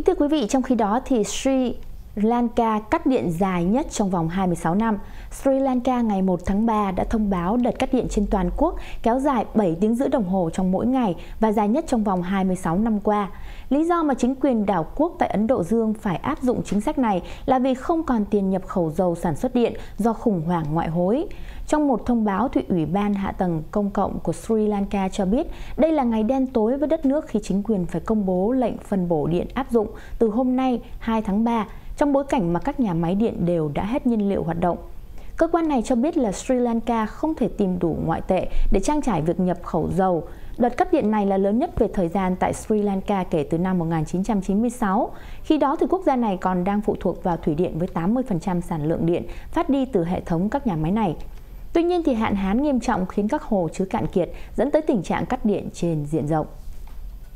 Kính thưa quý vị, trong khi đó thì Sri Lanka cắt điện dài nhất trong vòng 26 năm. Sri Lanka ngày 1 tháng 3 đã thông báo đợt cắt điện trên toàn quốc kéo dài 7 tiếng rưỡi đồng hồ trong mỗi ngày và dài nhất trong vòng 26 năm qua. Lý do mà chính quyền đảo quốc tại Ấn Độ Dương phải áp dụng chính sách này là vì không còn tiền nhập khẩu dầu sản xuất điện do khủng hoảng ngoại hối. Trong một thông báo, Thụy Ủy ban Hạ tầng Công cộng của Sri Lanka cho biết đây là ngày đen tối với đất nước khi chính quyền phải công bố lệnh phân bổ điện áp dụng từ hôm nay 2 tháng 3 trong bối cảnh mà các nhà máy điện đều đã hết nhiên liệu hoạt động. Cơ quan này cho biết là Sri Lanka không thể tìm đủ ngoại tệ để trang trải việc nhập khẩu dầu. Đợt cắt điện này là lớn nhất về thời gian tại Sri Lanka kể từ năm 1996. Khi đó thì quốc gia này còn đang phụ thuộc vào thủy điện với 80% sản lượng điện phát đi từ hệ thống các nhà máy này. Tuy nhiên thì hạn hán nghiêm trọng khiến các hồ chứa cạn kiệt dẫn tới tình trạng cắt điện trên diện rộng.